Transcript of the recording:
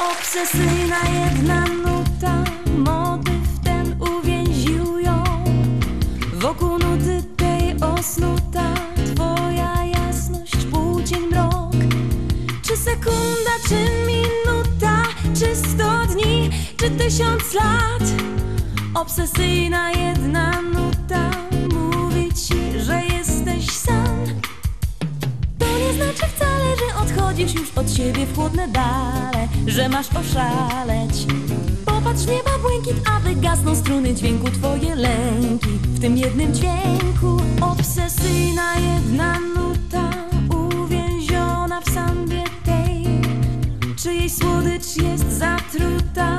Obsesyjna jedna nuta, motyw ten uwięził ją. Wokół nuty tej osnuta, twoja jasność, półcień, mrok. Czy sekunda, czy minuta, czy sto dni, czy tysiąc lat? Obsesyjna jedna nuta że odchodzisz już od siebie w chłodne dale Że masz oszaleć. Popatrz nieba błękit, a wygasną struny dźwięku Twoje lęki. W tym jednym dźwięku Obsesyjna jedna nuta Uwięziona w sambie tej. Czy jej słodycz jest zatruta